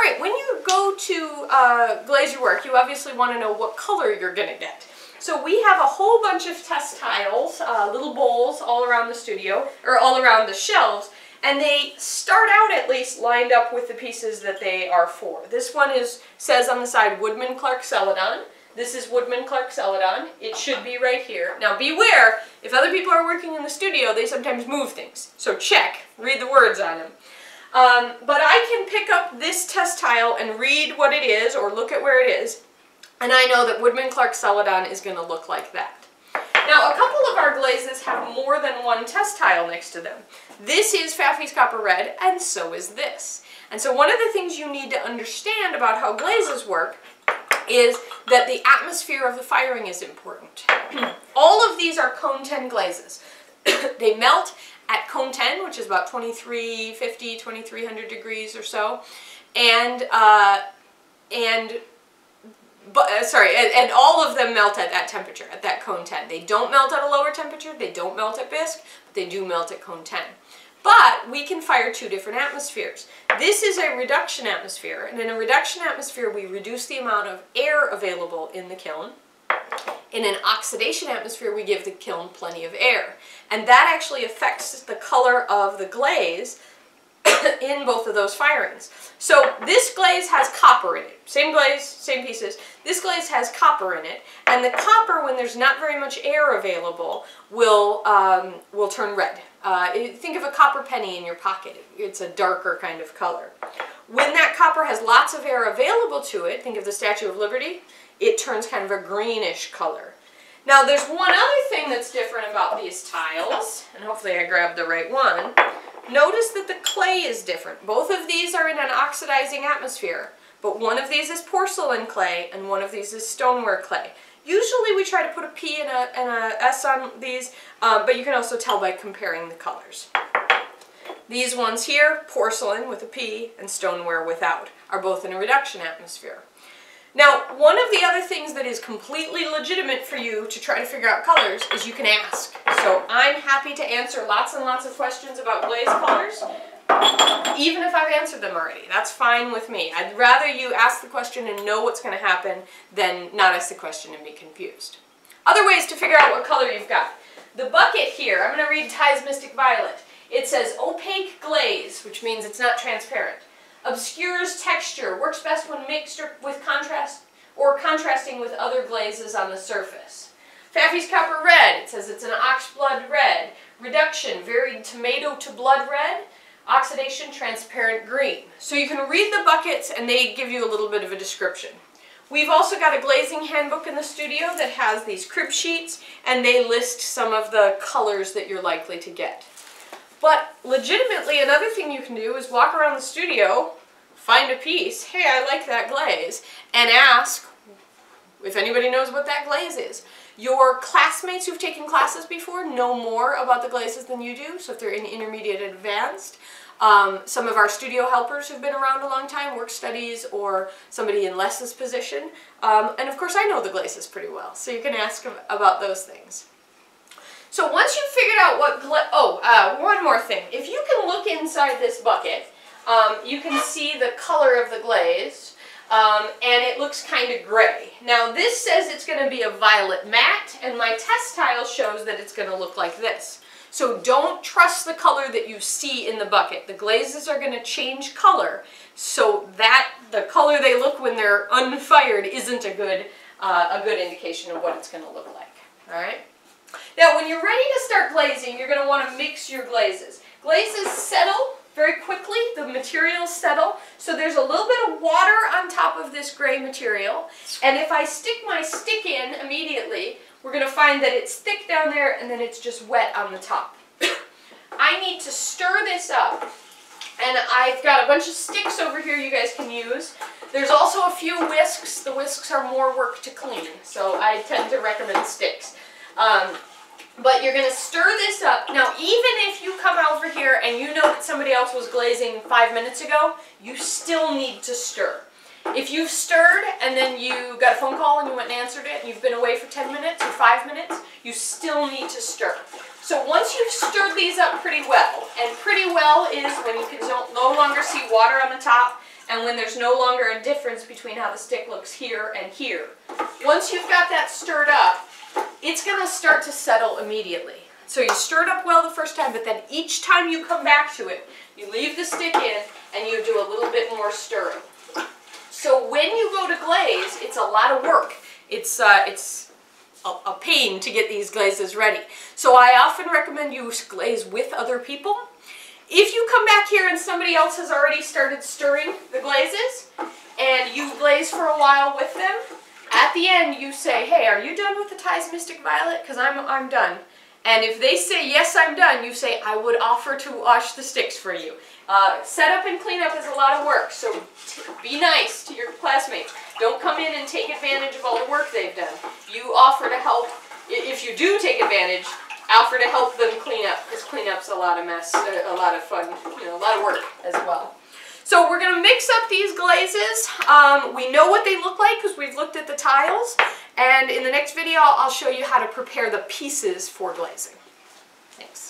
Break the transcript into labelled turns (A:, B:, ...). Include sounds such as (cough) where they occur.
A: All right, when you go to uh, glaze your work, you obviously want to know what color you're going to get. So we have a whole bunch of test tiles, uh, little bowls all around the studio, or all around the shelves, and they start out at least lined up with the pieces that they are for. This one is says on the side Woodman Clark Celadon. This is Woodman Clark Celadon. It should be right here. Now beware, if other people are working in the studio, they sometimes move things. So check, read the words on them. Um, but I can pick up this test tile and read what it is or look at where it is. And I know that Woodman Clark Celadon is going to look like that. Now, a couple of our glazes have more than one test tile next to them. This is Pfaffy's Copper Red, and so is this. And so one of the things you need to understand about how glazes work is that the atmosphere of the firing is important. (clears throat) All of these are cone 10 glazes. (clears throat) they melt at cone 10, which is about 2350, 2300 degrees or so. And, uh, and but, uh, sorry, and, and, all of them melt at that temperature, at that cone 10. They don't melt at a lower temperature, they don't melt at bisque, but they do melt at cone 10. But we can fire two different atmospheres. This is a reduction atmosphere, and in a reduction atmosphere we reduce the amount of air available in the kiln. In an oxidation atmosphere we give the kiln plenty of air. And that actually affects the color of the glaze (coughs) in both of those firings. So this glaze has copper in it. Same glaze, same pieces. This glaze has copper in it, and the copper, when there's not very much air available, will, um, will turn red. Uh, think of a copper penny in your pocket. It's a darker kind of color. When that copper has lots of air available to it, think of the Statue of Liberty, it turns kind of a greenish color. Now there's one other thing that's different about these tiles, and hopefully I grabbed the right one. Notice that the clay is different. Both of these are in an oxidizing atmosphere, but one of these is porcelain clay and one of these is stoneware clay. Usually we try to put a P and a, and a S on these, um, but you can also tell by comparing the colors. These ones here, porcelain with a P and stoneware without, are both in a reduction atmosphere. Now, one of the other things that is completely legitimate for you to try to figure out colors is you can ask. So I'm happy to answer lots and lots of questions about glaze colors, even if I've answered them already. That's fine with me. I'd rather you ask the question and know what's going to happen than not ask the question and be confused. Other ways to figure out what color you've got. The bucket here, I'm going to read Ty's Mystic Violet. It says opaque glaze, which means it's not transparent. Obscures texture, works best when mixed with contrast or contrasting with other glazes on the surface. Pfaffy's Copper Red, it says it's an ox blood red. Reduction, varied tomato to blood red. Oxidation, transparent green. So you can read the buckets and they give you a little bit of a description. We've also got a glazing handbook in the studio that has these crib sheets and they list some of the colors that you're likely to get. But legitimately, another thing you can do is walk around the studio, find a piece, hey, I like that glaze, and ask if anybody knows what that glaze is. Your classmates who've taken classes before know more about the glazes than you do, so if they're in intermediate advanced. Um, some of our studio helpers who've been around a long time, work studies, or somebody in Les's position. Um, and of course I know the glazes pretty well, so you can ask about those things. So once you've figured out what oh, uh, one more thing. If you can look inside this bucket, um, you can see the color of the glaze, um, and it looks kind of gray. Now this says it's going to be a violet matte, and my test tile shows that it's going to look like this. So don't trust the color that you see in the bucket. The glazes are going to change color, so that the color they look when they're unfired isn't a good, uh, a good indication of what it's going to look like. All right? Now, when you're ready to start glazing, you're going to want to mix your glazes. Glazes settle very quickly, the materials settle, so there's a little bit of water on top of this gray material, and if I stick my stick in immediately, we're going to find that it's thick down there and then it's just wet on the top. (coughs) I need to stir this up, and I've got a bunch of sticks over here you guys can use. There's also a few whisks. The whisks are more work to clean, so I tend to recommend sticks. Um, but you're going to stir this up. Now, even if you come over here and you know that somebody else was glazing five minutes ago, you still need to stir. If you've stirred and then you got a phone call and you went and answered it and you've been away for 10 minutes or 5 minutes, you still need to stir. So once you've stirred these up pretty well, and pretty well is when you can no longer see water on the top and when there's no longer a difference between how the stick looks here and here. Once you've got that stirred up, it's gonna start to settle immediately. So you stir it up well the first time, but then each time you come back to it, you leave the stick in and you do a little bit more stirring. So when you go to glaze, it's a lot of work. It's, uh, it's a, a pain to get these glazes ready. So I often recommend you glaze with other people. If you come back here and somebody else has already started stirring the glazes, and you glaze for a while with them, at the end you say, hey, are you done with the Ty's Mystic Violet? Because I'm, I'm done. And if they say, yes, I'm done, you say, I would offer to wash the sticks for you. Uh, setup and cleanup is a lot of work, so be nice to your classmates. Don't come in and take advantage of all the work they've done. You offer to help, if you do take advantage, offer to help them clean up, because cleanup's a lot of mess, a, a lot of fun, you know, a lot of work as well. So we're going to mix up these glazes. Um, we know what they look like because we've looked at the tiles. And in the next video, I'll show you how to prepare the pieces for glazing. Thanks.